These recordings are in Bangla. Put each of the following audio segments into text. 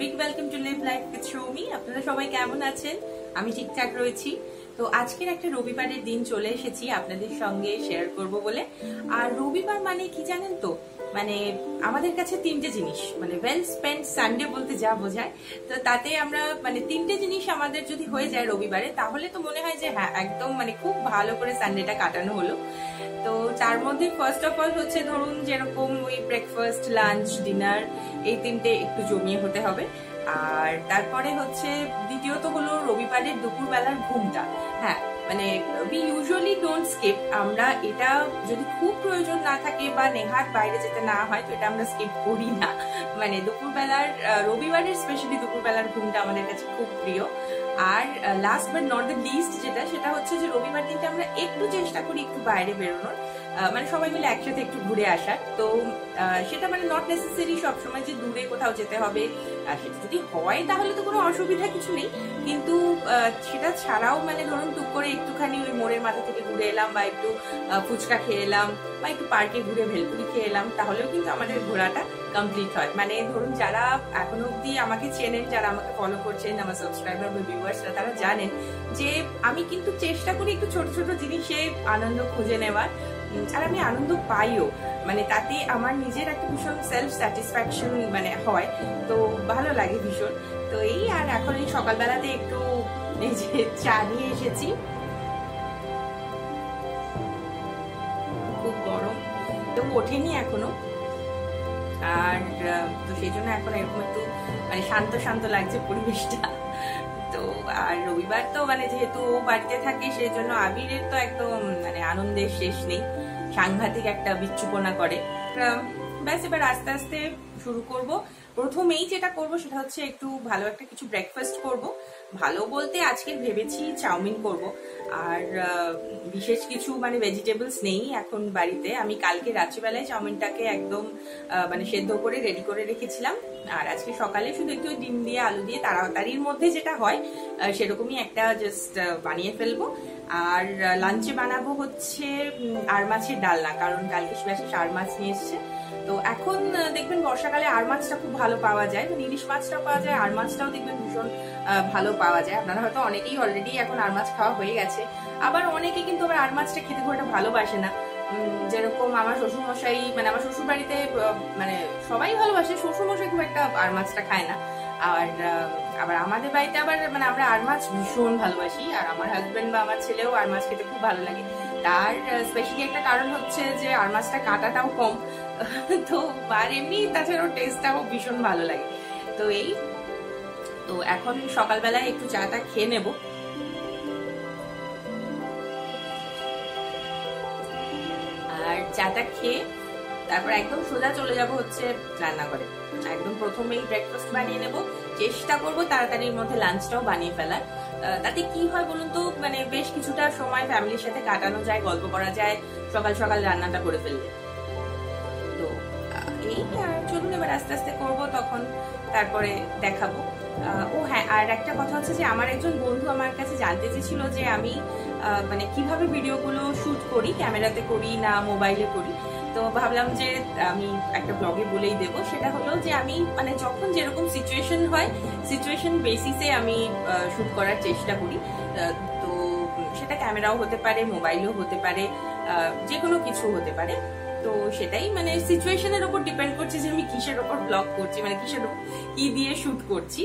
Big welcome to live life with Soumi আপনারা সবাই কেমন আছেন? আমি ঠিকঠাক রয়েছি। তো আজকের একটা রবিবারের দিন চলে এসেছি আপনাদের সঙ্গে শেয়ার করব বলে। আর রবিবার মানে কি জানেন তো? মানে আমাদের কাছে তিনটে জিনিস মানে ওয়েল স্পেন্ড সানডে বলতে যা বোঝায়, তো তাতে আমরা মানে তিনটে জিনিস আমাদের যদি হয়ে যায় রবিবারে, তাহলে তো মনে হয় যে হ্যাঁ একদম মানে খুব ভালো করে সানডেটা কাটানো হলো। তো তার মধ্যে ফার্স্ট অফ অল হচ্ছে ধরুন যেরকম ওই ব্রেকফাস্ট লাঞ্চ ডিনার এই তিনটে একটু জমিয়ে হতে হবে। আর তারপরে হচ্ছে দ্বিতীয়ত হলো রবিবারের দুপুরবেলার ঘুমটা। হ্যাঁ মানে উই ইউজুয়ালি ডোন্ট স্কিপ আমরা এটা যদি খুব প্রয়োজন না থাকে বা নেহাত বাইরে যেতে না হয়, তো এটা আমরা স্কিপ করি না। মানে দুপুরবেলার রবিবারের স্পেশালি দুপুরবেলার ঘুমটা আমাদের কাছে খুব প্রিয়। আর last but not the least যেটা, সেটা হচ্ছে যে রবিবার দিনটা আমরা একটু চেষ্টা করি একটু বাইরে বেরোনোর। মানে সবাই মিলে একসাথে একটু ঘুরে আসার তো সেটা মানে নট নেসেসারি সবসময় যে দূরে কোথাও যেতে হবে সেটা যদি হয় তাহলে তো কোনো অসুবিধা কিছু নেই। কিন্তু সেটা ছাড়াও মানে ধরুন টুক করে একটুখানি ওই মোড়ের মাথা থেকে ঘুরে এলাম বা একটু ফুচকা খেয়ে এলাম বা একটু পার্কে ঘুরে ভেলপুরি খেয়ে এলাম, তাহলেও কিন্তু আমাদের ঘোরাটা কমপ্লিট হয়। মানে ধরুন যারা এখনও অব্দি আমাকে চেনেন, যারা আমাকে ফলো করছেন, আমার সাবস্ক্রাইবার বা ভিউয়ার্সরা তারা জানেন যে আমি কিন্তু চেষ্টা করি একটু ছোট ছোট জিনিসে আনন্দ খুঁজে নেওয়ার। আর আমি আনন্দ পাইও। মানে তাতে আমার নিজের একটা ভীষণ সেলফ স্যাটিসফ্যাকশন মানে হয়। তো ভালো লাগে ভীষণ। তো এই আর এখন এই সকালবেলাতে একটু এই চা নিয়ে এসেছি। খুব গরম। তো ওঠেনি এখনও। আর, তো সেই জন্য এখন এরকম একটু মানে শান্ত শান্ত লাগছে পরিবেশটা। তো আর রবিবার তো মানে যেহেতু বাড়িতে থাকে, সেই জন্য আবিরের তো একদম মানে আনন্দের শেষ নেই। সাংঘাতিক একটা বিচ্ছুপনা করে। ব্যাস, এবার আস্তে আস্তে শুরু করব। প্রথমেই যেটা করব সেটা হচ্ছে একটু ভালো একটা কিছু ব্রেকফাস্ট করব। ভালো বলতে আজকে ভেবেছি চাউমিন করব। আর বিশেষ কিছু মানে ভেজিটেবলস নেই এখন বাড়িতে। আমি কালকে রাত্রিবেলায় চাউমিনটাকে একদম মানে সেদ্ধ করে রেডি করে রেখেছিলাম। আর আজকে সকালে শুধু একটু ডিম দিয়ে, আলু দিয়ে তাড়াতাড়ির মধ্যে যেটা হয় সেরকমই একটা জাস্ট বানিয়ে ফেলব। আর লাঞ্চে বানাবো হচ্ছে আর মাছের ডালনা, কারণ কালকে শিবাশিস আর মাছ নিয়ে এসছে। তো এখন দেখবেন বর্ষাকালে আর মাছটা খুব ভালো পাওয়া যায়। মানে ইলিশ মাছটাও পাওয়া যায়, আর মাছটাও দেখবেন ভীষণ ভালো পাওয়া যায়। আপনারা হয়তো অনেকেই অলরেডি এখন আর মাছ খাওয়া হয়ে গেছে। আবার অনেকে কিন্তু আবার আর মাছটা খেতে খুব একটা ভালোবাসে না। যেরকম আমার শ্বশুর মশাই মানে আমার শ্বশুর বাড়িতে মানে সবাই ভালোবাসে শ্বশুর মশাই খুব একটা আর মাছটা খায় না। আর আবার আমাদের বাড়িতে আবার মানে আমরা আর মাছ ভীষণ ভালোবাসি। আর আমার হাজব্যান্ড বা আমার ছেলেও আর মাছ খেতে খুব ভালো লাগে। তার স্পেশালি একটা কারণ হচ্ছে যে আর মাছটা কাটাটাও কম। তো, আর এমনি তাছাড়াও টেস্টটাও ভীষণ ভালো লাগে। তো এই তো এখন সকালবেলায় একটু চাটা খেয়ে নেব। আর চাটা খেয়ে তারপর একদম সোজা চলে যাব হচ্ছে রান্নাঘরে। একদম প্রথমেই ব্রেকফাস্ট বানিয়ে নেব। চেষ্টা করব তাড়াতাড়ির মধ্যে লাঞ্চটাও বানিয়ে ফেলার। তাতে কি হয় বলুন তো মানে বেশ কিছুটা সময় ফ্যামিলির সাথে কাটানো যায়, গল্প করা যায়, সকাল সকাল রান্নাটা করে ফেললে। তো এই চলুন এবার আস্তে আস্তে করব, তখন তারপরে দেখাবো। ও হ্যাঁ আর একটা কথা হচ্ছে যে আমার একজন বন্ধু আমার কাছে জানতে চেয়েছিল যে আমি মানে কীভাবে ভিডিওগুলো শুট করি, ক্যামেরাতে করি না মোবাইলে করি। তো ভাবলাম যে আমি একটা ব্লগে বলেই দেব। সেটা হলো যে আমি মানে যখন যেরকম সিচুয়েশন হয় সিচুয়েশন বেসিসে আমি শুট করার চেষ্টা করি। তো সেটা ক্যামেরাও হতে পারে, মোবাইলও হতে পারে যে কোনো কিছু হতে পারে। তো সেটাই মানে সিচুয়েশনের উপর ডিপেন্ড করছে যে আমি কিসের ওপর ব্লগ করছি মানে কিসের কি দিয়ে শুট করছি।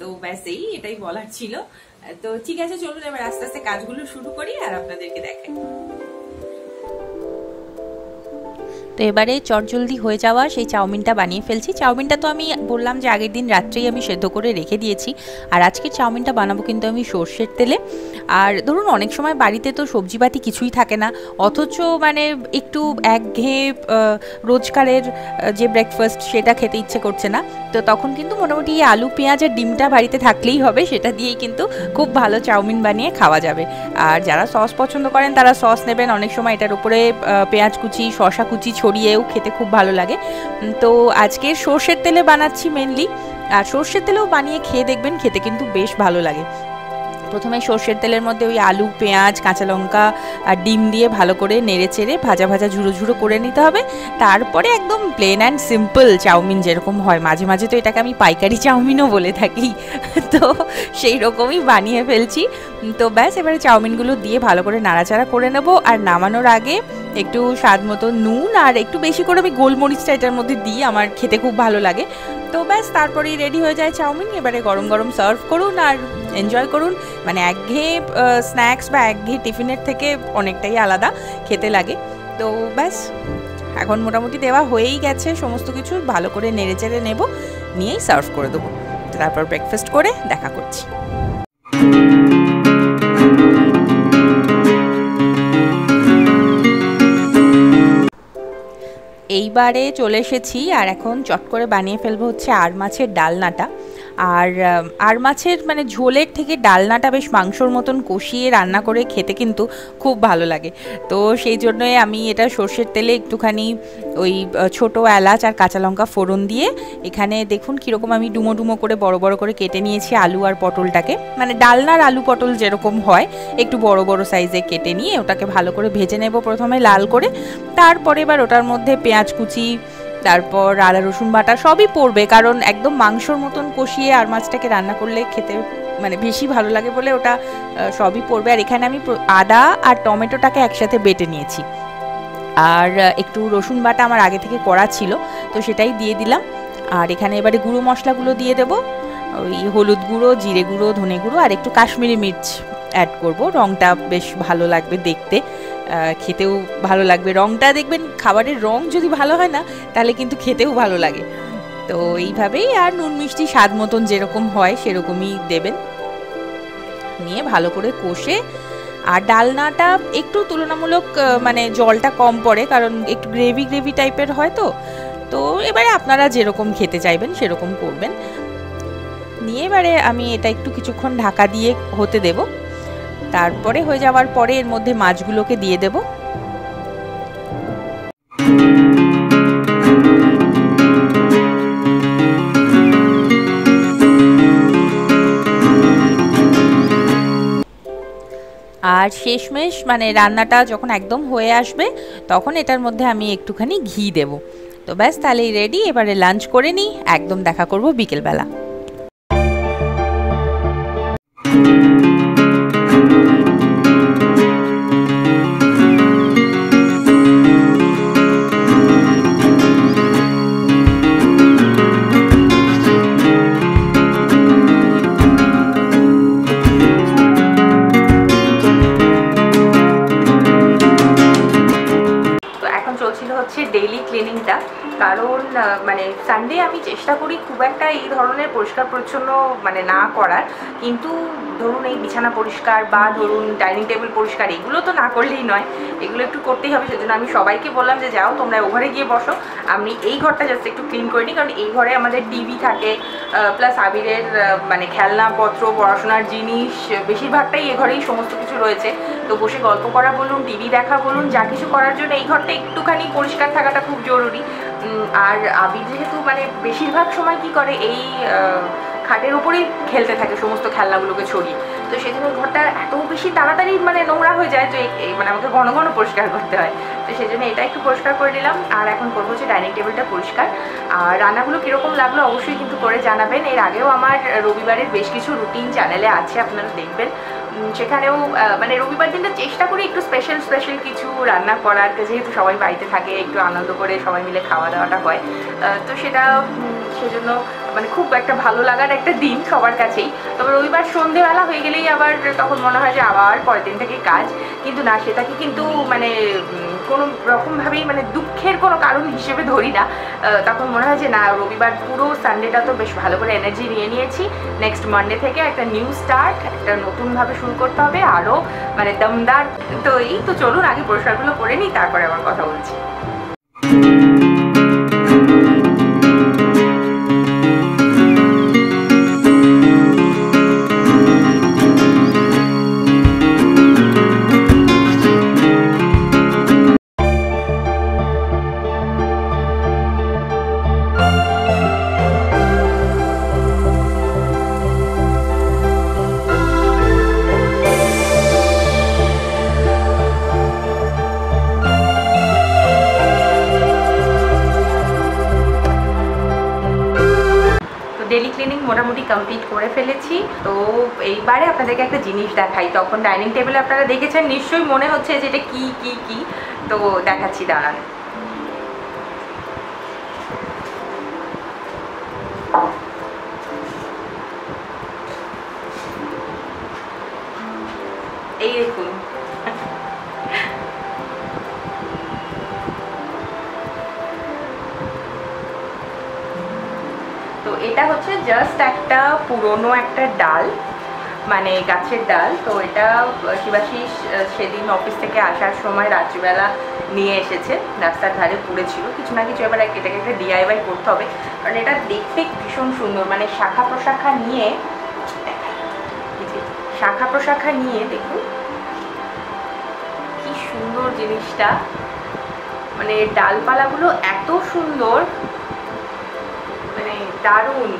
তো ব্যাস এই, এটাই বলার ছিল। তো ঠিক আছে, চলুন এবার আস্তে আস্তে কাজগুলো শুরু করি আর আপনাদেরকে দেখাই। তো এবারে চটজলদি হয়ে যাওয়া সেই চাউমিনটা বানিয়ে ফেলছি। চাউমিনটা তো আমি বললাম যে আগের দিন রাত্রেই আমি সেদ্ধ করে রেখে দিয়েছি। আর আজকের চাউমিনটা বানাবো কিন্তু আমি সর্ষের তেলে। আর ধরুন, অনেক সময় বাড়িতে তো সবজিপাতি কিছুই থাকে না। অথচ মানে একটু একঘেয়ে রোজকারের যে ব্রেকফাস্ট সেটা খেতে ইচ্ছে করছে না। তো তখন কিন্তু মোটামুটি আলু, পেঁয়াজ আর ডিমটা বাড়িতে থাকলেই হবে। সেটা দিয়েই কিন্তু খুব ভালো চাউমিন বানিয়ে খাওয়া যাবে। আর যারা সস পছন্দ করেন, তারা সস নেবেন। অনেক সময় এটার উপরে পেঁয়াজ কুচি শশা কুচি ছড়িয়েও খেতে খুব ভালো লাগে। তো আজকে সর্ষের তেলে বানাচ্ছি মেনলি আর সর্ষের তেলেও বানিয়ে খেয়ে দেখবেন খেতে কিন্তু বেশ ভালো লাগে। প্রথমে সর্ষের তেলের মধ্যে ওই আলু, পেঁয়াজ, কাঁচা লঙ্কা আর ডিম দিয়ে ভালো করে নেড়ে চেড়ে ভাজা ভাজা ঝুড়ো ঝুড়ো করে নিতে হবে। তারপরে একদম প্লেন অ্যান্ড সিম্পল চাউমিন যেরকম হয়। মাঝে মাঝে তো এটাকে আমি পাইকারি চাউমিনও বলে থাকি। তো সেই রকমই বানিয়ে ফেলছি। তো ব্যাস, এবারে চাউমিনগুলো দিয়ে ভালো করে নাড়াচাড়া করে নেব। আর নামানোর আগে একটু স্বাদ মতো নুন আর একটু বেশি করে আমি গোলমরিচটা এটার মধ্যে দিই। আমার খেতে খুব ভালো লাগে। তো ব্যাস, তারপরেই রেডি হয়ে যায় চাউমিন। এবারে গরম গরম সার্ভ করুন আর এনজয় করুন। মানে একঘেয়ে স্ন্যাক্স বা একঘেয়ে টিফিনের থেকে অনেকটাই আলাদা, খেতে লাগে। তো ব্যাস, এখন মোটামুটি দেওয়া হয়েই গেছে, সমস্ত কিছু ভালো করে নেড়ে চেড়ে নেব, নিয়েই সার্ভ করে দেবো। তারপর ব্রেকফাস্ট করে দেখা করছি। এইবারে চলে এসেছি আর এখন চট করে বানিয়ে ফেলব হচ্ছে আর মাছের ডালনাটা। আর আর মাছের মানে ঝোলের থেকে ডালনাটা বেশ মাংসর মতন কষিয়ে রান্না করে খেতে কিন্তু খুব ভালো লাগে। তো সেই জন্যই আমি এটা সর্ষের তেলে একটুখানি ওই ছোট এলাচ আর কাঁচা লঙ্কা ফোড়ন দিয়ে এখানে দেখুন কীরকম আমি ডুমো ডুমো করে বড় বড় করে কেটে নিয়েছি আলু আর পটলটাকে। মানে ডালনার আলু পটল যেরকম হয়, একটু বড় বড় সাইজে কেটে নিয়ে ওটাকে ভালো করে ভেজে নেব প্রথমে লাল করে। তারপরে এবার ওটার মধ্যে পেঁয়াজ কুচি তারপর আদা, রসুন বাটা সবই পড়বে, কারণ একদম মাংসর মতন কষিয়ে আর মাছটাকে রান্না করলে খেতে মানে বেশি ভালো লাগে বলে ওটা সবই পড়বে। আর এখানে আমি আদা আর টমেটোটাকে একসাথে বেটে নিয়েছি। আর একটু রসুন বাটা আমার আগে থেকে করা ছিল, তো সেটাই দিয়ে দিলাম। আর এখানে এবারে গুঁড়ো মশলাগুলো দিয়ে দেবো। ওই হলুদ গুঁড়ো, জিরে গুঁড়ো, ধনে গুঁড়ো আর একটু কাশ্মীরি মির্চ অ্যাড করব। রঙটা বেশ ভালো লাগবে দেখতে। খেতেও ভালো লাগবে। রঙটা দেখবেন, খাবারের রং যদি ভালো হয় না, তাহলে কিন্তু খেতেও ভালো লাগে। তো এইভাবেই আর নুন মিষ্টি স্বাদ মতন যেরকম হয়, সেরকমই দেবেন। নিয়ে ভালো করে কষে। আর ডালনাটা একটু তুলনামূলক মানে জলটা কম পড়ে, কারণ একটু গ্রেভি গ্রেভি টাইপের হয় তো। তো এবারে আপনারা যেরকম খেতে চাইবেন, সেরকম করবেন। নিয়ে এবারে আমি এটা একটু কিছুক্ষণ ঢাকা দিয়ে হতে দেবো। তারপরে হয়ে যাওয়ার পরে এর মধ্যে মাছগুলোকে দিয়ে দেব। আর শেষমেশ মানে রান্নাটা যখন একদম হয়ে আসবে, তখন এটার মধ্যে আমি একটুখানি ঘি দেব। তো ব্যাস, তাহলেই রেডি এবারে লাঞ্চ করে নিই। একদম দেখা করব বিকেলবেলা। কারণ মানে সানডে আমি চেষ্টা করি খুব একটা এই ধরনের পরিষ্কার পরিচ্ছন্ন মানে না করার। কিন্তু ধরুন এই বিছানা পরিষ্কার বা ধরুন ডাইনিং টেবিল পরিষ্কার, এগুলো তো না করলেই নয়। এগুলো একটু করতেই হবে, সেজন্য আমি সবাইকে বললাম যে যাও, তোমরা ওভারে গিয়ে বসো। আমি এই ঘরটা জাস্ট একটু ক্লিন করে নিই, কারণ এই ঘরে আমাদের টিভি থাকে প্লাস আবিরের মানে খেলনাপত্র, পড়াশোনার জিনিস, বেশিরভাগটাই এ ঘরেই সমস্ত কিছু রয়েছে। তো বসে গল্প করা বলুন টিভি দেখা বলুন, যা কিছু করার জন্য এই ঘরটা একটুখানি পরিষ্কার থাকাটা খুব জরুরি। আর আবির যেহেতু মানে বেশিরভাগ সময় কি করে, এই খাটের উপরেই খেলতে থাকে সমস্ত খেলনাগুলোকে ছড়িয়ে। তো সেই জন্য ঘরটা এত বেশি তাড়াতাড়ি মানে নোংরা হয়ে যায়, তো মানে আমাকে ঘন ঘন পরিষ্কার করতে হয়। তো সেই জন্য এটা একটু পরিষ্কার করে নিলাম। আর এখন করব হচ্ছে ডাইনিং টেবিলটা পরিষ্কার। আর রান্নাগুলো কীরকম লাগল অবশ্যই কিন্তু করে জানাবেন। এর আগেও আমার রবিবারের বেশ কিছু রুটিন চ্যানেলে আছে, আপনারা দেখবেন। সেখানেও মানে রবিবার দিনটা চেষ্টা করি একটু স্পেশাল স্পেশাল কিছু রান্না করার যেহেতু সবাই বাড়িতে থাকে, একটু আনন্দ করে সবাই মিলে খাওয়া দাওয়াটা হয় তো সেটা সেজন্য মানে খুব একটা ভালো লাগার একটা দিন সবার কাছেই। তবে রবিবার সন্ধেবেলা হয়ে গেলেই আবার তখন মনে হয় যে আবার পরের দিন থেকে কাজ। কিন্তু না সেটাকে কিন্তু মানে কোনো রকমভাবেই মানে দুঃখের কোনো কারণ হিসেবে ধরি না। তখন মনে হয় যে, না, রবিবার পুরো সানডেটা তো বেশ ভালো করে এনার্জি নিয়ে নিয়েছি। নেক্সট মানডে থেকে একটা নিউ স্টার্ট একটা নতুনভাবে শুরু করতে হবে। আরও মানে দমদার তো এই, তো চলুন আগে পরিষ্কারগুলো করে নিই, তারপরে আমার কথা বলছি। কমপ্লিট করে ফেলেছি। তো এইবারে আপনাদেরকে একটা জিনিস দেখাই। তখন ডাইনিং টেবিলে আপনারা দেখেছেন, নিশ্চয়ই মনে হচ্ছে যে এটা কি কি কি? তো দেখাচ্ছি, দাঁড়ান। জাস্ট একটা পুরনো একটা ডাল মানে গাছের ডাল। তো এটা শিবাশিস সেদিন অফিস থেকে আসার সময় রাত্রিবেলা নিয়ে এসেছে। রাস্তার ধারে পড়েছিল কিছু না কিছু এবার এটাকে একটা ডিআইওয়াই করতে হবে। কারণ এটা দেখতে ভীষণ সুন্দর। মানে শাখা প্রশাখা নিয়ে শাখা প্রশাখা নিয়ে দেখুন, কি সুন্দর জিনিসটা। মানে ডালপালাগুলো এত সুন্দর মানে দারুণ।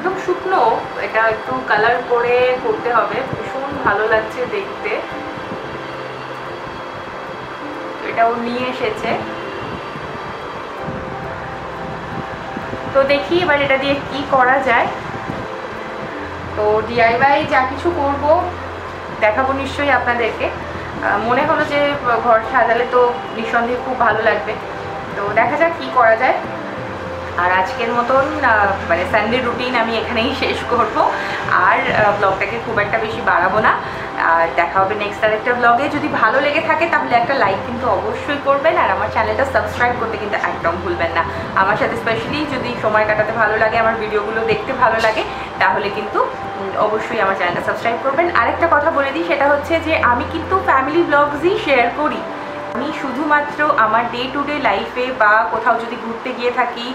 একদম শুকনো, এটা একটু কালার করে করতে হবে। ভীষণ ভালো লাগছে দেখতে। এটাও নিয়ে এসেছে। তো দেখি এবার এটা দিয়ে কি করা যায়। তো ডিআইওয়াই যা কিছু করব, দেখাবো নিশ্চয়ই আপনাদেরকে। মনে হলো যে ঘর সাজালে তো নিঃসন্দেহে খুব ভালো লাগবে। তো দেখা যাক কি করা যায়। আর আজকের মতন মানে সানডে রুটিন আমি এখানেই শেষ করব। আর ব্লগটাকে খুব একটা বেশি বাড়াবো না। আর দেখা হবে নেক্সট আর একটা ব্লগে যদি ভালো লেগে থাকে তাহলে একটা লাইক কিন্তু অবশ্যই করবেন। আর আমার চ্যানেলটা সাবস্ক্রাইব করতে কিন্তু একদম ভুলবেন না। আমার সাথে স্পেশালি যদি সময় কাটাতে ভালো লাগে, আমার ভিডিওগুলো দেখতে ভালো লাগে, তাহলে কিন্তু অবশ্যই আমার চ্যানেলটা সাবস্ক্রাইব করবেন। আরেকটা কথা বলে দিই, সেটা হচ্ছে যে আমি কিন্তু ফ্যামিলি ব্লগসই শেয়ার করি। আমি শুধুমাত্র আমার ডে টু ডে লাইফে বা কোথাও যদি ঘুরতে গিয়ে থাকি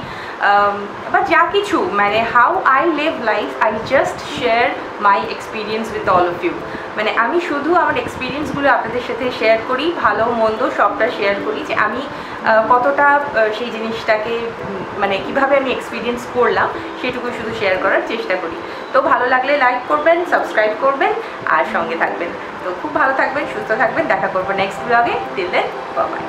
বা যা কিছু মানে how I live life I just share my experience with all of you মানে আমি শুধু আমার এক্সপিরিয়েন্সগুলো আপনাদের সাথে শেয়ার করি, ভালো মন্দ সবটা শেয়ার করি যে আমি কতটা সেই জিনিসটাকে মানে কীভাবে আমি এক্সপিরিয়েন্স করলাম, সেটুকু শুধু শেয়ার করার চেষ্টা করি। তো ভালো লাগলে লাইক করবেন সাবস্ক্রাইব করবেন, আর সঙ্গে থাকবেন। তো খুব ভালো থাকবেন সুস্থ থাকবেন দেখা করব নেক্সট ব্লগে দিল দেন বাবাই